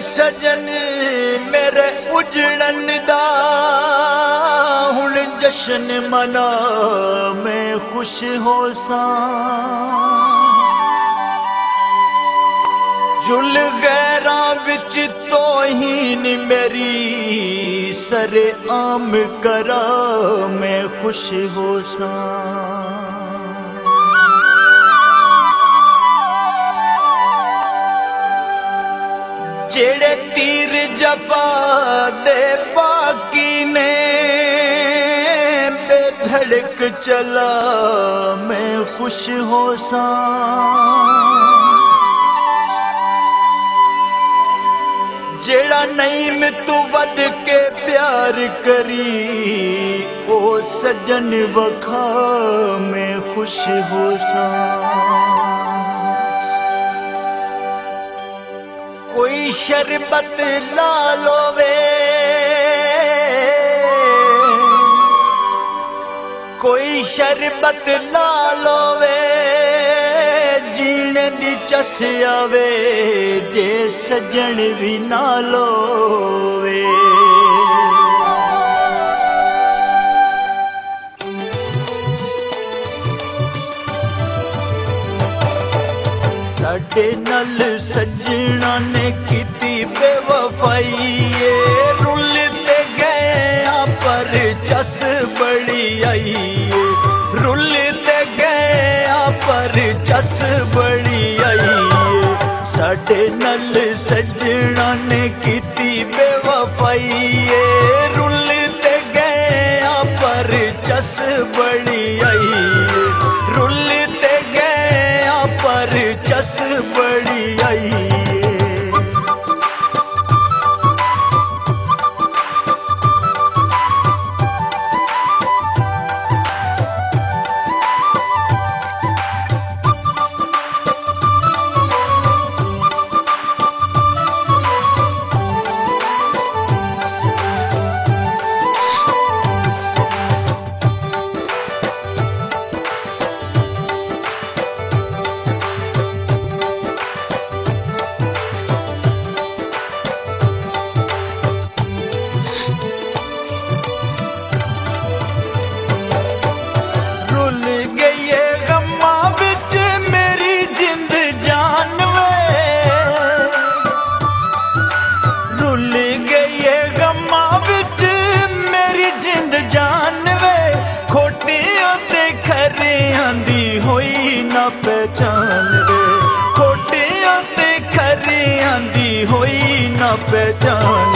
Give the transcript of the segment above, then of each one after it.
सजन मेरे उजड़न दा। हुन जशन मना मैं खुश हो میری سر عام کرا आम कर ख़ुश हुसां ਜਿਹੜੇ ਤੀਰ ਜਪਾ ਦੇ ਬਾਕੀ ਨੇ ਬੇਧੜਕ ਚਲਾ ਮੈਂ ਖੁਸ਼ ਹੋ ਸਾਂ। ਜਿਹੜਾ ਨਹੀਂ ਮਿੱਤੂ ਵੱਧ ਕੇ ਪਿਆਰ ਕਰੀ, ਉਹ ਸਜਣ ਵਖਾ ਮੈਂ ਖੁਸ਼ ਹੋ ਸਾਂ। ਸ਼ਰਬਤ ਲਾ ਲੋਵੇ। ਕੋਈ ਸ਼ਰਬਤ ਲਾ ਲੋਵੇ, ਜੀਣ ਦੀ ਚਸ ਆਵੇ, ਜੇ ਸਜਣ ਵੀ ਨਾ ਲੋਵੇ। ਸਾਡੇ ਨਾਲ ਸੱਜਣ ਚਸ ਬੜੀ ਆਈ ਰੁੱਲ ਤੇ ਗਿਆ ਪਰ ਚਸ ਬੜੀ ਆਈ ਸਾਡੇ ਨਾਲ ਸੱਜਣਾ ਨੇ ਕੀਤੀ ਬੇਵਫਾਈ पहचान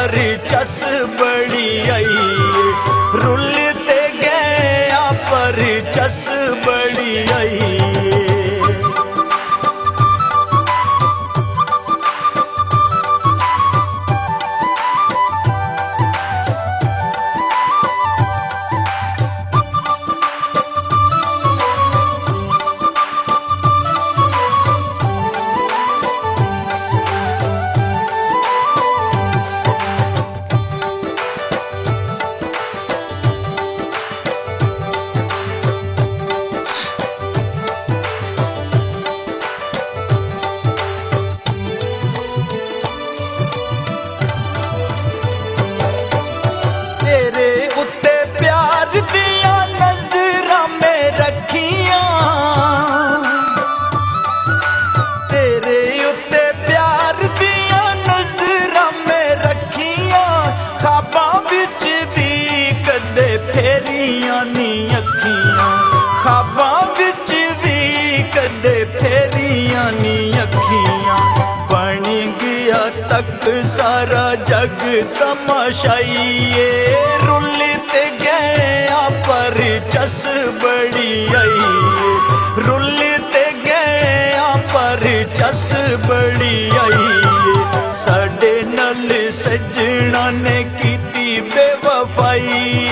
पर चस बड़ी आई रुलते गया पर चस बड़ी ਸਾਰਾ ਜਗ ਤਮਾਸ਼ਾਈਏ। ਰੁੱਲ ਤੇ ਗਏ ਆ ਪਰ ਚਸ ਬੜੀ ਆਈ ਰੁੱਲ ਤੇ ਗਏ ਆ ਪਰ ਚਸ ਬੜੀ ਆਈ ਸਾਡੇ ਨਾਲ ਸੱਜਣਾ ਨੇ ਕੀਤੀ ਬੇਵਫਾਈ।